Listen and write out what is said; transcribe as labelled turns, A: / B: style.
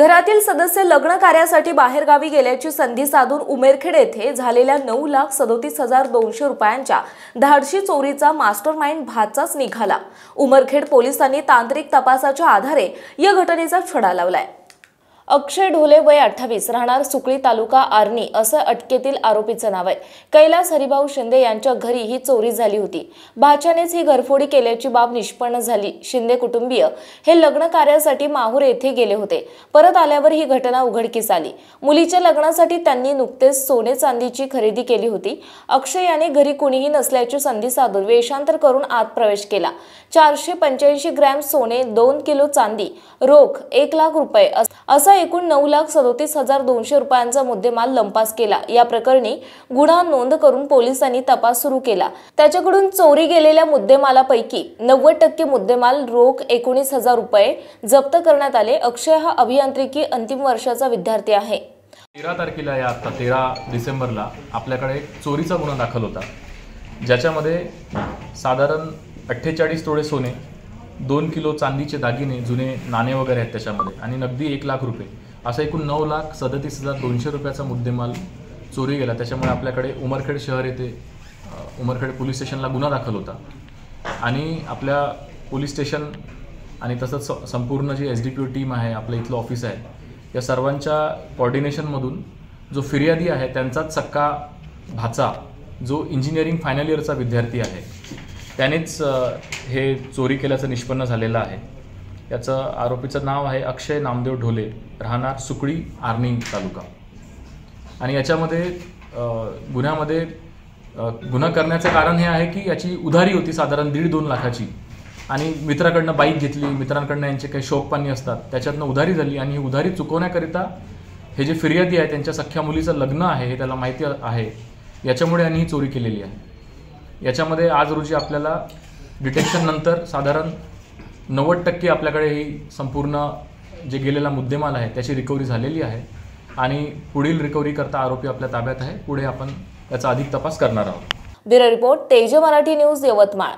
A: घरातील सदस्य लग्न कार्यासाठी बाहेरगावी गेल्याची संधी साधून उमेरखेड येथे झालेल्या नऊ लाख सदोतीस हजार दोनशे रुपयांच्या धाडशी चोरीचा मास्टर माइंड भातचाच निघाला. उमरखेड पोलिसांनी तांत्रिक तपासाच्या आधारे या घटनेचा छडा लावलाय. अक्षय ढोले वय अठ्ठावीस राहणार सुकळी तालुका आर्णी असं अटकेतील आरोपीचं नाव आहे. कैलास हरिभाऊ शिंदे यांच्या घरी ही चोरी झाली होती. भाच्यानेच ही घरफोडी केल्याची बाब निष्पन्न झाली. शिंदे कुटुंबीय. हे लग्न कार्यासाठी माहूर येथे गेले होते. परत आल्यावर ही घटना उघडकीस आली. मुलीच्या लग्नासाठी त्यांनी नुकतेच सोने चांदीची खरेदी केली होती. अक्षय याने घरी कुणीही नसल्याची संधी साधून वेषांतर करून आत प्रवेश केला. चारशे पंच्याऐंशी ग्रॅम सोने दोन किलो चांदी रोख एक लाख रुपये असा एकूण नऊ लाख सदोतीस हजार दोनशे रुपयांचा मुद्देमाल लंपास केला. या प्रकरणी गुन्हा नोंद करून पोलिसांनी तपास सुरू केला. त्याच्याकडून चोरी गेलेल्या मुद्देमालापैकी नव्वद टक्के मुद्देमाल रोख एकोणीस हजार रुपये जप्त करण्यात आले. अक्षय हा अभियांत्रिकी अंतिम वर्षाचा विद्यार्थी आहे.
B: तेरा तारखेला या आता तेरा डिसेंबरला आपल्याकडे एक चोरीचा गुन्हा दाखल होता. ज्याच्यामध्ये साधारण अठ्ठेचाळीस तोळे सोने दोन किलो चांदीचे दागिने जुने नाणे वगैरे आहेत त्याच्यामध्ये. आणि नगदी एक लाख रुपये. असा एकूण नऊ लाख सदतीस हजार दोनशे रुपयाचा मुद्देमाल चोरी गेला. त्याच्यामुळे आपल्याकडे उमरखेड शहर येथे उमरखेड पोलीस स्टेशनला गुन्हा दाखल होता. आणि आपल्या पोलीस स्टेशन आणि तसंच स- संपूर्ण G S D P O team आहे आपलं इथलं ऑफिस आहे या सर्वांच्या कॉर्डिनेशनमधून जो फिर्यादी आहे त्यांचाच सक्का भाचा जो इंजिनिअरिंग फायनल इयरचा विद्यार्थी आहे त्यानेच हे चोरी केल्याचं निष्पन्न झालेलं आहे. याचं आरोपीचं नाव आहे अक्षय नामदेव ढोले राहणार सुकळी आर्णी तालुका. आणि याच्यामध्ये गुन्ह्यामध्ये गुन्हा करण्याचं कारण हे आहे की याची उधारी होती साधारण दीड दोन लाखाची. आणि मित्राकडनं बाईक घेतली मित्रांकडनं यांचे काही शोकपाणी असतात त्याच्यातनं उधारी झाली आणि ही उधारी चुकवण्याकरिता हे जे फिर्यादी आहे त्यांच्या सख्ख्या मुलीचं लग्न आहे हे त्याला माहिती आहे याच्यामुळे यांनी ही चोरी केलेली आहे. याच्यामध्ये आज रोजी आपल्याला डिटेक्शन नंतर साधारण नव्वद टक्के आपल्याकडे ही संपूर्ण जे गेलेला मुद्देमाल आहे त्याची रिकव्हरी झालेली आहे. आणि पुढील रिकव्हरी करता आरोपी आपल्या ताब्यात आहे. पुढे आपण त्याचा अधिक तपास करणार आहोत.
A: ब्युरो रिपोर्ट तेज मराठी न्यूज यवतमाळ.